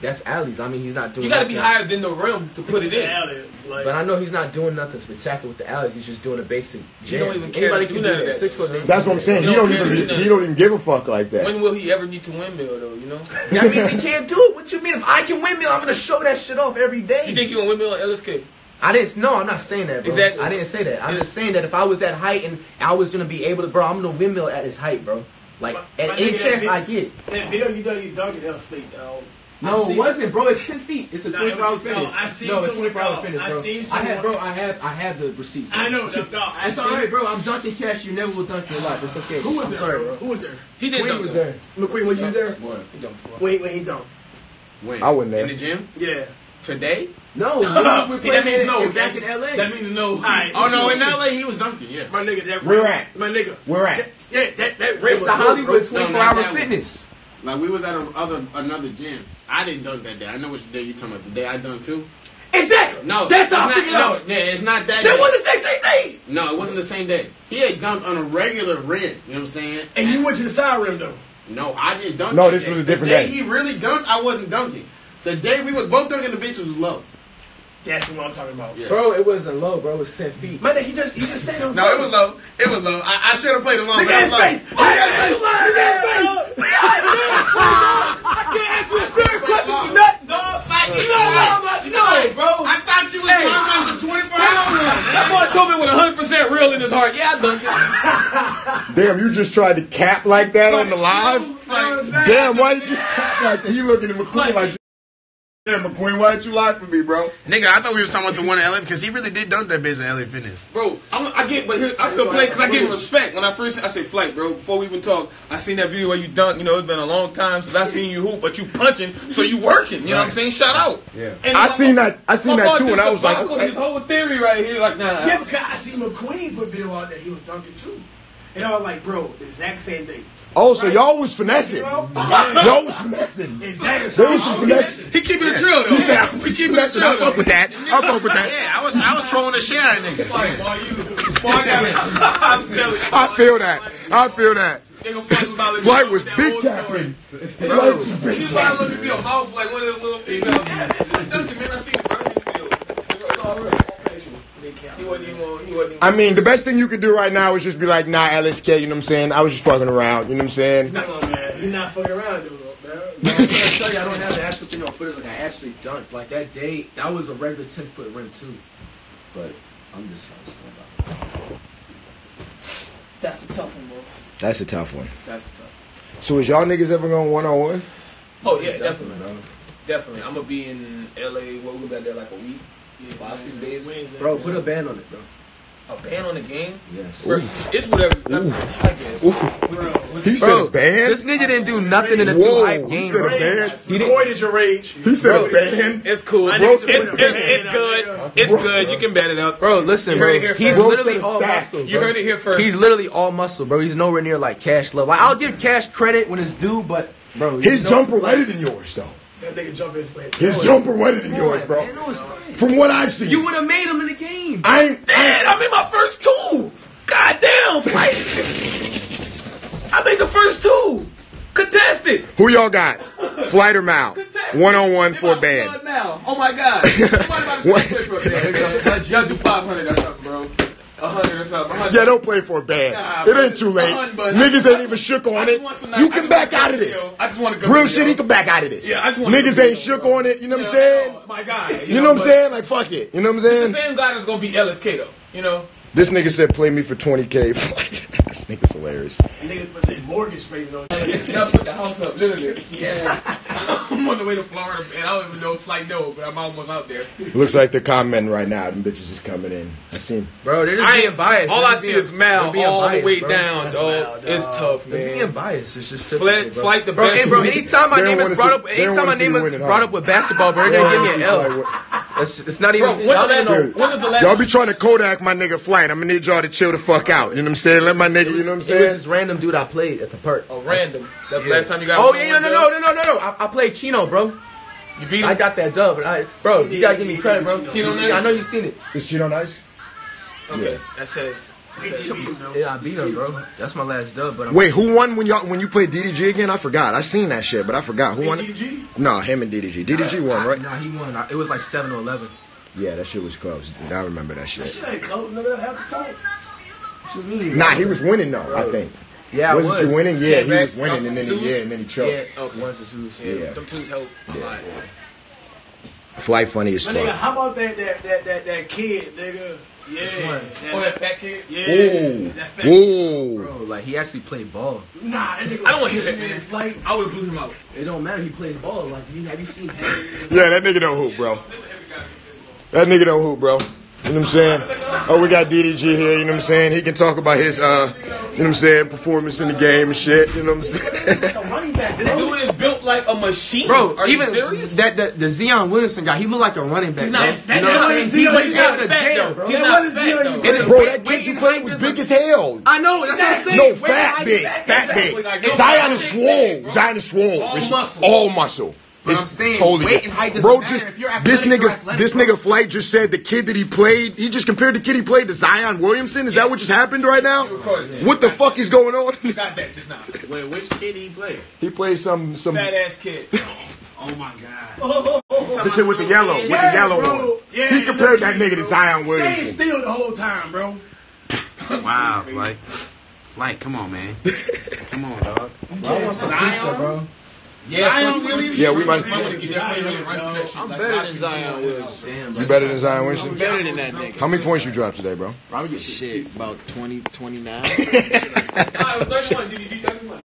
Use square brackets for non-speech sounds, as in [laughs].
That's alleys. I mean, he's not doing. You got to be higher than the rim to put it in. Like, But I know he's not doing nothing spectacular with the alleys. He's just doing a basic. He Jam. don't even care Anybody can do do none of that. that. Six foot. That's what I'm saying. He He don't don't care to do even nothing. he don't even give a fuck like that. When will he ever need to windmill though? You know. [laughs] That means he can't do it. What you mean? If I can windmill, I'm gonna show that shit off every day. You think you gonna windmill at LSK? I didn't. No, I'm not saying that, bro. Exactly. I didn't say that. I'm just saying that if I was that height and I was gonna be able to, bro, I'm gonna windmill at his height, bro. Like My- at my any chance that I get. that video you done, you dunking L State, dog. I No, it wasn't, bro. It's ten feet. It's a Nah, 24 hour it was- no. I seen no, it's someone- 24 hour no, finish, I bro. seen I have, someone- bro. I have, I have the receipts. Bro. I know, dog. [laughs] dog I It's seen- all right, bro. I'm dunking cash. You never will dunk your life. It's okay. Who was I'm there? sorry, bro? bro. Who was there? He did Queen dunk was though. there. McQueen, were you there? What? He dunked. Wait, when he dunked. When? I wasn't there. In the gym? Yeah. Today? No, [laughs] we were that means in- no. in- back in LA. That means no. Alright. Oh, no, in LA he was dunking, yeah. My nigga, that Where at? My nigga. Where at? That- yeah, that that rim It's the Hollywood 24 hour fitness. Like, we was at a other another gym. I didn't dunk that day. I know which day you talking about. The day I dunked too? Exactly. No. that's it's how I not- figured no, out. Yeah, it's not that That day. was the same same thing. No, it wasn't the same day. He had dunked on a regular rim. You know what I'm saying? And you went to the side rim though. No, I didn't dunk. No, that this day. was a different the day. day. He really dunked. I wasn't dunking. The day we was both dunking, the bitch was low. That's what I'm talking about. Yeah. Bro, it wasn't low, bro. It was 10 feet. My nigga, he just he just said it was. No, it was low. It was low. I, I should have played along. Look but I at his was like, face. Look at his face. Look at his face. [laughs] [laughs] I can't ask you a certain question for nothing, dog. You know what I'm about to know, bro. I thought you was Hey. talking about the 24 hour one. That boy told me with 100 percent real in his heart. Yeah, I dunked it. Damn, you just tried to cap like that on the live? Like, Damn, why did you just cap like that? He looking at McQueen like, damn, McQueen, why did you lie for me, bro? Nigga, I thought we was talking about the one in LA because he really did dunk that bitch in LA Fitness. Bro, I'm, I get, but here, I feel play because I give him respect. When I first, I say flight, bro. Before we even talk, I seen that video where you dunk. You know, it's been a long time since I seen you hoop, but you punching, so you working. You know what I'm saying? Shout out. Yeah. And I my- seen that. I seen that too, and I was like, debacle okay. his whole theory right here, like, nah. Yeah, because I see McQueen put video out that he was dunking too. And I was like, bro, the exact same thing. Oh, so y'all was finessing. [laughs] Y'all was finessing. Exactly. There was some finessing. He keeping it drill though. He said, I was keeping it finessing. I drill fuck though. with that. I fuck with that. Yeah, I was I was trolling the shit out of niggas. Like, you, boy, I got it. [laughs] [laughs] I'm telling you. I feel that. I feel that. Nigga fucking about to Flight was big whole tapping. story. Flight was He big was trying to tapping. look at me a mouth like one of those little females. Yeah, that's dunking, man. I seen the first video. It's all real. He wasn't even. on- He wasn't even. I mean, the best thing you could do right now is just be like, nah, LSK, you know what I'm saying? I was just fucking around, you know what I'm saying? Come on, man. You're not fucking around, dude, man. I'm trying to tell you, I don't have the actual thing on footage. Like I actually dunked. Like that day, that was a regular 10 foot rim too. But I'm just trying to stand by. That's a tough one, bro. That's a tough one. That's a tough. One. So is y'all niggas ever going one on one? Oh yeah, definitely, bro. definitely. I'm gonna be in LA. What we gonna be out there like a week, five six days. Wednesday. Bro, put a band on it, bro. A ban on the game. Yes. Bro, it's whatever. I guess. Bro, He said Bro, a band? this nigga didn't do nothing in a Whoa, two hype he game, said a bro. band? Record is your rage. He said a band? It's cool. My It's, niggas it's, it's, band it's out good. there. It's good. You can bet it up. Bro, listen, You bro. here He's first. literally all stack. muscle. You bro. heard it here first. He's literally all muscle, bro. He's nowhere near like cash level. Like I'll give cash credit when it's due, but bro, His you know- jumper wetter than yours, though. That nigga jump his way. His jumper wetter than yours, bro. Man, was. From what I've seen. You would have made him in the game. I ain't. Dad, I'm in my first two. God damn, fight. I made the first two. Contested. Who y'all got? Flight or Mal? One on one for a band. Now. Oh my God. [laughs] Somebody about to say quick, bro. Y'all do 500 or something, bro. 100 or something. 100. Yeah, don't play for a band. Nah, it ain't too late. Hundred, Niggas ain't even shook on it. You can back out of this. I just want good Real shit, he can back out of this. Yeah, I just want Niggas ain't shook on it. You know what I'm saying? oh, My guy. You know what I'm saying? Like fuck it. You know what I'm saying? The same guy that's gonna be LSK though. You know. This nigga said play me for 20k. [laughs] this nigga's hilarious. Nigga put their mortgage payment on. Y'all put [laughs] the house up, literally. Yeah. [laughs] I'm on the way to Florida, and I don't even know if flight no, but I'm almost out there. Looks like they're commenting right now. Them bitches is coming in. I see 'em. Bro, they're just I being ain't- biased. all They're I see being- is Mal they're being all the way bro. down, That's dog. Mal, It's tough, They're man. being biased. It's just typical, Flight, bro. flight the Bro, best. hey, bro, anytime my They name is brought up, anytime my see name is brought up with basketball, bro, they're gonna give me an L. It's, it's not even. Bro, when the I don't last, know. when was the last Y'all be trying to Kodak my nigga flight. I'm gonna need y'all to chill the fuck out. You know what I'm saying? Let my nigga, you know what I'm saying? It was saying? this random dude I played at the park. Oh, random. That's the last time you got. Oh yeah, no, no, no, no, no, no, no. I, I played Chino, bro. You beat him. I got that dub, but I, bro, you gotta give me credit, bro. Chino You see- nice? I know you've seen it. Is Chino nice? Okay, that says. Yeah, I beat him, bro. That's my last dub. But I'm Wait, who won when y'all when you played DDG again? I forgot. I seen that shit, but I forgot who won. it? DDG? No, him and DDG. DDG won, right? Nah, he won. It was like seven or eleven. Yeah, that shit was close. I remember that shit. That Shit ain't close, nigga. Have the points. What you mean? Nah, he was winning though. I think. Yeah, I Wasn't was. you winning? Yeah, he back, was winning, and then he, twos? yeah, and then he choked. Yeah, Okay. ones and twos. Yeah, Yeah. them twos help a lot. Flight funny as My nigga, fuck. how about that that that that, that kid, nigga? Yeah. Oh, that fat kid. yeah. Ooh, That fat- ooh. Bro, like he actually played ball. Nah, that nigga. I don't want to hear was that, in man. Flight. I would have blew him out. It don't matter. He plays ball. Like you have you seen him? Yeah, that nigga don't hoop, bro. That nigga don't hoop, bro. You know what I'm saying? Oh, we got DDG here. You know what I'm saying? He can talk about his, uh, you know what I'm saying, performance in the game and shit. You know what I'm saying? A running back, This bro. dude is built like a machine. Bro, are even you serious? that the, the Zion Williamson guy, he looked like a running back. He's not- bro. that- you know that what I'm wasn't saying? He Zion, went he's out of fat, jail, bro. He's not wasn't fat, Zion, though. you Bro, that kid you played was big as hell. I know. That's what I'm saying. No, fat big, fat big. Zion is fat swole. bro. Zion is swole. All It's muscle. all muscle. But It's I'm saying, totally weight and height doesn't bro. matter. Just If you're this athletic, you're nigga, this nigga Flight just said the kid that he played. He just compared the kid he played to Zion Williamson. Is that what just happened right now? Recorded it. What the fuck is going on? Got that just now. Wait, which kid he play? he played some some Fat ass kid. [laughs] Oh my god. the kid with the yellow with the yellow bro. on. Yeah, he compared that nigga kid, to bro. Zion Staying Williamson. still the whole time, bro. [laughs] Wow, Flight. Flight, come on, man. [laughs] Come on, dog. Zion, bro. Zion Williamson? Yeah, we might. Might want to get that money and run through that shit. I'm better than Zion down. Williamson. Damn, You bro. better than Zion Williamson? Better than that nigga. How many points you dropped today, bro? Probably shit, about 20, 29. [laughs] [laughs]